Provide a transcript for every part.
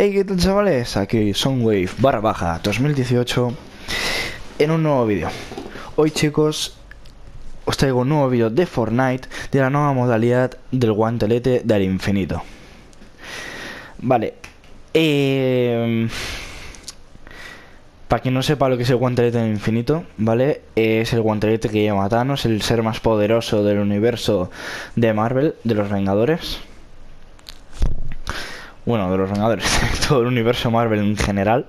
Hey, ¿qué tal chavales? Aquí Soundwave barra baja 2018 en un nuevo vídeo. Hoy chicos os traigo un nuevo vídeo de Fortnite de la nueva modalidad del guantelete del infinito. Vale. Eh... Para quien no sepa lo que es el guantelete del infinito, ¿vale? Es el guantelete que llama Thanos, el ser más poderoso del universo de Marvel, de los Vengadores bueno, de los Vengadores, todo el universo Marvel en general.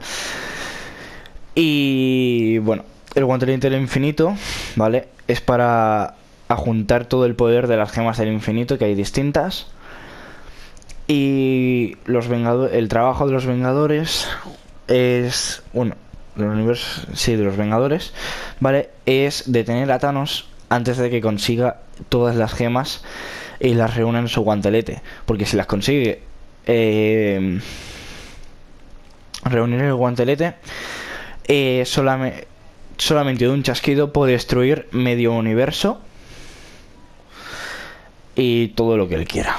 Y bueno, el guantelete del infinito, ¿vale? Es para juntar todo el poder de las gemas del infinito, que hay distintas. Y los Vengadores, el trabajo de los Vengadores es, bueno, del universo, sí, de los Vengadores, ¿vale? Es detener a Thanos antes de que consiga todas las gemas y las reúna en su guantelete. Porque si las consigue eh, reunir el guantelete, eh, solamente, de un chasquido puede destruir medio universo y todo lo que él quiera.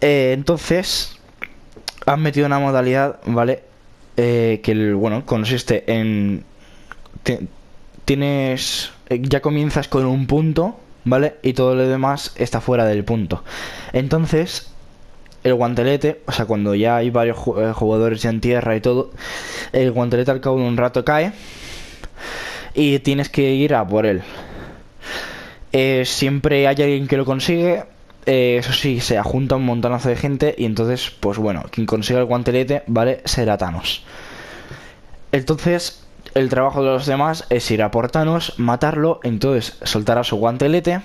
Eh, entonces, han metido una modalidad, ¿vale? Eh, que, bueno, consiste en... tienes... Ya comienzas con un punto, ¿vale? Y todo lo demás está fuera del punto. Entonces, el guantelete, o sea, cuando ya hay varios eh, jugadores ya en tierra y todo, el guantelete al cabo de un rato cae y tienes que ir a por él. Eh, siempre hay alguien que lo consigue, eh, eso sí, se junta un montonazo de gente y entonces, pues bueno, quien consiga el guantelete, ¿vale? Será Thanos. Entonces, el trabajo de los demás es ir a por Thanos, matarlo, entonces soltará su guantelete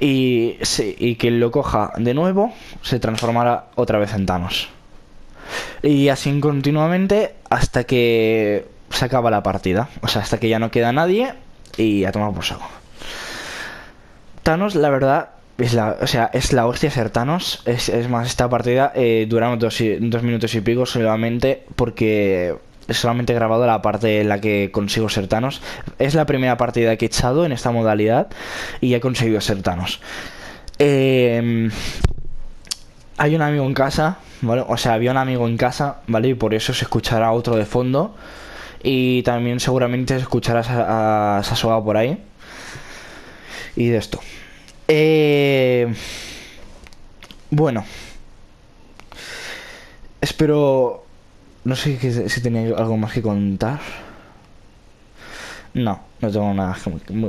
y, y quien lo coja de nuevo se transformará otra vez en Thanos. Y así continuamente hasta que se acaba la partida. O sea, hasta que ya no queda nadie y a tomar por saco. Thanos, la verdad, es la, o sea, es la hostia ser Thanos. Es, es más, esta partida eh, dura dos, dos minutos y pico solamente porque solamente he grabado la parte en la que consigo ser Thanos. Es la primera partida que he echado en esta modalidad y he conseguido ser Thanos. Eh, hay un amigo en casa, ¿vale? O sea, había un amigo en casa, ¿vale? Y por eso se escuchará otro de fondo. Y también seguramente se escuchará a, a por ahí. Y de esto. Eh, bueno. Espero no sé si tenía algo más que contar. No, no tengo nada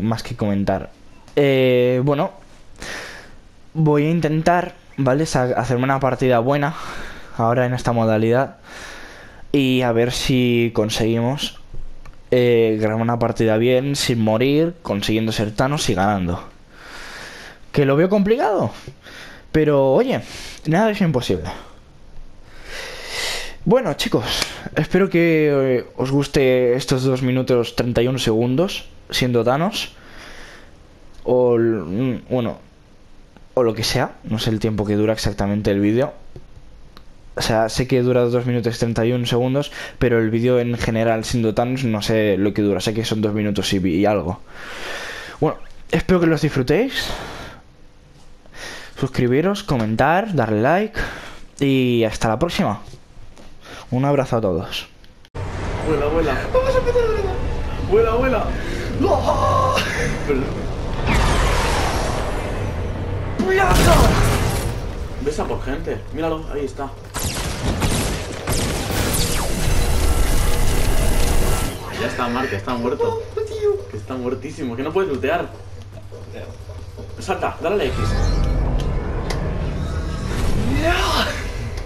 más que comentar. Eh, bueno, voy a intentar, ¿vale? Hacerme una partida buena ahora en esta modalidad y a ver si conseguimos eh, grabar una partida bien, sin morir, consiguiendo ser Thanos y ganando. Que lo veo complicado, pero oye, nada es imposible. Bueno, chicos, espero que eh, os guste estos 2 minutos 31 segundos siendo Thanos. O, mm, bueno, o lo que sea. No sé el tiempo que dura exactamente el vídeo. O sea, sé que dura 2 minutos 31 segundos, pero el vídeo en general siendo Thanos no sé lo que dura. Sé que son 2 minutos y, y algo. Bueno, espero que los disfrutéis. Suscribiros, comentar, darle like. Y hasta la próxima. Un abrazo a todos. Vuela, vuela. Vamos a empezar a Vuela, vuela. ¡No! Besa por gente. Míralo, ahí está. Ya está, Mark, que está muerto. Que está muertísimo, que no puede lootear. Salta, dale a la X.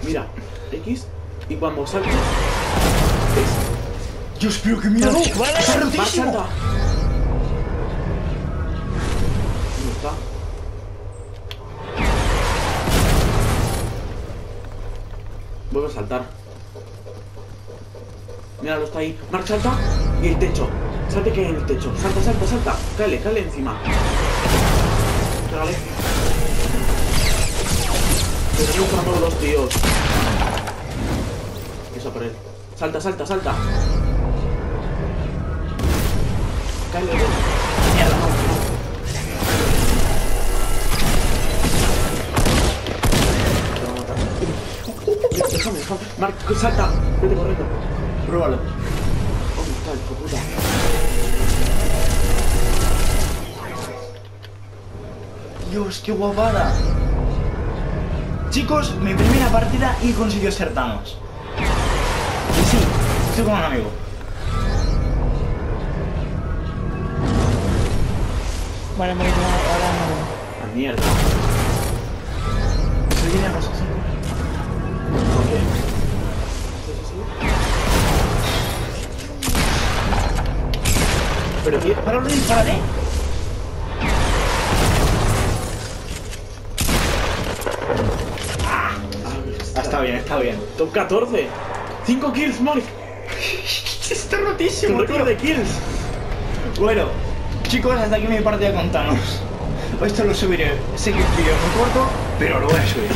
Mira, X y cuando salta. Dios mío, qué miedo. ¡Está rotísimo! ¿Dónde está? Vuelve a saltar. Míralo, está ahí. Mark, salta. Y el techo. Salte que hay en el techo. Salta, salta, salta. Cáele, cáele encima. Pégale. Se están todos los tíos por él. Salta, salta, salta. Cállate. Mierda, déjame, déjame. Mark, salta. Vete. Pruébalo. ¿Dónde está puta? Dios, qué guapada. Chicos, mi primera partida y consiguió ser Thanos. Estoy con un amigo. Vale, me ahora no. A mierda. Se viene a los así. ¿Por qué? ¿Pero qué? Para lo dispararé. Ah, Está bien, está bien. Top 14. 5 kills, Mark. Está rotísimo, récord tío. de kills. Bueno, chicos, hasta aquí mi partida con Thanos. Esto lo subiré. Sé que es vídeo muy corto, pero lo voy a subir.